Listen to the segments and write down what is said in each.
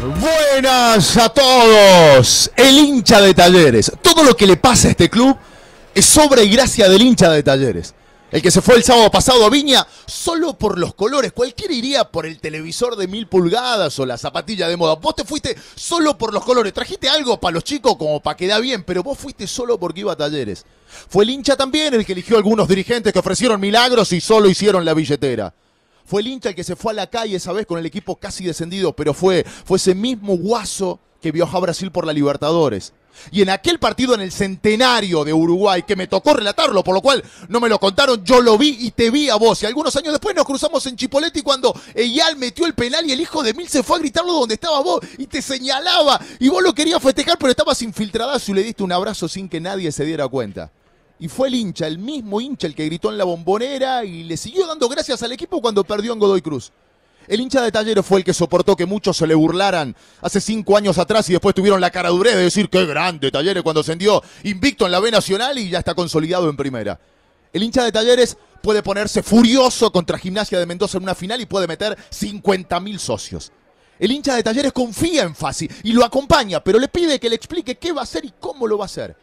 Buenas a todos. El hincha de Talleres. Todo lo que le pasa a este club es obra y gracia del hincha de Talleres. El que se fue el sábado pasado a Viña solo por los colores. Cualquiera iría por el televisor de mil pulgadas o la zapatilla de moda. Vos te fuiste solo por los colores. Trajiste algo para los chicos como para quedar bien, pero vos fuiste solo porque iba a Talleres. Fue el hincha también el que eligió a algunos dirigentes que ofrecieron milagros y solo hicieron la billetera. Fue el hincha el que se fue a la calle esa vez con el equipo casi descendido, pero fue, fue ese mismo guaso que viajó a Brasil por la Libertadores. Y en aquel partido en el centenario de Uruguay, que me tocó relatarlo, por lo cual no me lo contaron, yo lo vi y te vi a vos. Y algunos años después nos cruzamos en Chipoletti cuando Eyal metió el penal y el hijo de Mil se fue a gritarlo donde estaba vos y te señalaba. Y vos lo querías festejar, pero estabas infiltradazo y le diste un abrazo sin que nadie se diera cuenta. Y fue el hincha, el mismo hincha, el que gritó en la bombonera y le siguió dando gracias al equipo cuando perdió en Godoy Cruz. El hincha de Talleres fue el que soportó que muchos se le burlaran hace cinco años atrás y después tuvieron la cara dureza de decir qué grande Talleres cuando ascendió invicto en la B Nacional y ya está consolidado en primera. El hincha de Talleres puede ponerse furioso contra Gimnasia de Mendoza en una final y puede meter 50.000 socios. El hincha de Talleres confía en Fasi y lo acompaña, pero le pide que le explique qué va a hacer y cómo lo va a hacer.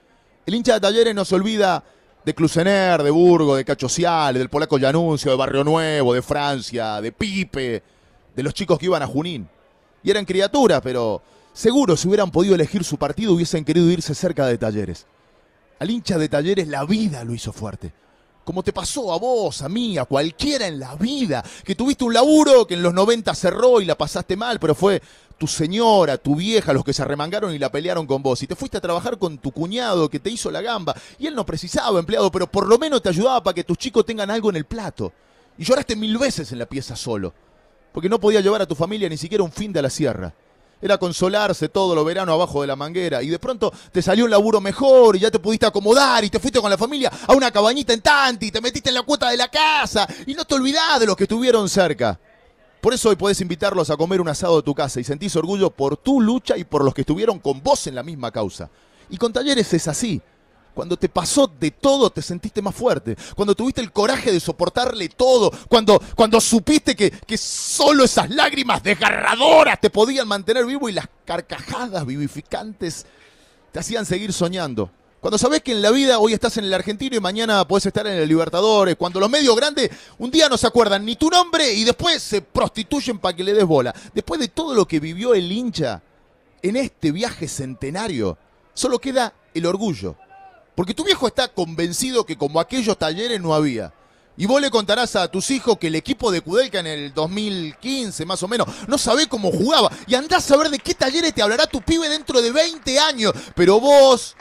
El hincha de Talleres no se olvida de Clusener, de Burgo, de Cachocial, del polaco Yanuncio, de Barrio Nuevo, de Francia, de Pipe, de los chicos que iban a Junín. Y eran criaturas, pero seguro si hubieran podido elegir su partido hubiesen querido irse cerca de Talleres. Al hincha de Talleres la vida lo hizo fuerte. Como te pasó a vos, a mí, a cualquiera en la vida, que tuviste un laburo que en los 90 cerró y la pasaste mal, pero fue tu señora, tu vieja, los que se arremangaron y la pelearon con vos. Y te fuiste a trabajar con tu cuñado que te hizo la gamba. Y él no precisaba empleado, pero por lo menos te ayudaba para que tus chicos tengan algo en el plato. Y lloraste mil veces en la pieza solo. Porque no podía llevar a tu familia ni siquiera un fin de la sierra. Era consolarse todo lo verano abajo de la manguera. Y de pronto te salió un laburo mejor y ya te pudiste acomodar y te fuiste con la familia a una cabañita en Tanti y te metiste en la cuota de la casa. Y no te olvidás de los que estuvieron cerca. Por eso hoy podés invitarlos a comer un asado de tu casa y sentís orgullo por tu lucha y por los que estuvieron con vos en la misma causa. Y con talleres es así. Cuando te pasó de todo, te sentiste más fuerte. Cuando tuviste el coraje de soportarle todo. Cuando, cuando supiste que, que solo esas lágrimas desgarradoras te podían mantener vivo y las carcajadas vivificantes te hacían seguir soñando. Cuando sabés que en la vida hoy estás en el argentino y mañana podés estar en el Libertadores. Cuando los medios grandes un día no se acuerdan ni tu nombre y después se prostituyen para que le des bola. Después de todo lo que vivió el hincha en este viaje centenario, solo queda el orgullo. Porque tu viejo está convencido que como aquellos talleres no había. Y vos le contarás a tus hijos que el equipo de Kudelka en el 2015, más o menos, no sabe cómo jugaba. Y andás a ver de qué talleres te hablará tu pibe dentro de 20 años. Pero vos,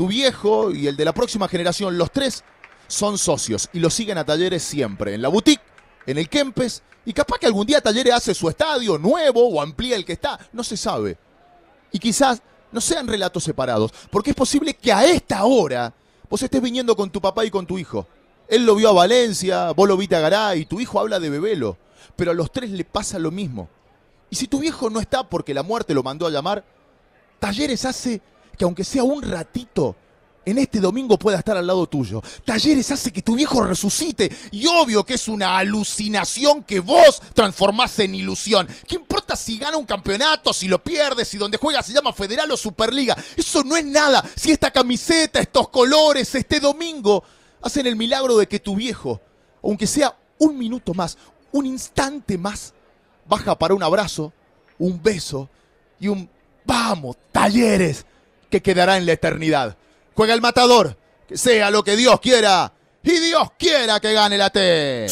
tu viejo y el de la próxima generación, los tres, son socios y lo siguen a talleres siempre. En la boutique, en el Kempes. Y capaz que algún día Talleres hace su estadio nuevo o amplía el que está. No se sabe. Y quizás no sean relatos separados, porque es posible que a esta hora vos estés viniendo con tu papá y con tu hijo. Él lo vio a Valencia, vos lo viste a Garay, tu hijo habla de Bebelo, pero a los tres le pasa lo mismo. Y si tu viejo no está porque la muerte lo mandó a llamar, Talleres hace que aunque sea un ratito, en este domingo pueda estar al lado tuyo. Talleres hace que tu viejo resucite. Y obvio que es una alucinación que vos transformás en ilusión. ¿Qué importa si gana un campeonato, si lo pierdes, si donde juega se llama Federal o Superliga? Eso no es nada. Si esta camiseta, estos colores, este domingo hacen el milagro de que tu viejo, aunque sea un minuto más, un instante más, baja para un abrazo, un beso y un vamos, talleres, que quedará en la eternidad. Juega el matador, que sea lo que Dios quiera, y Dios quiera que gane la T.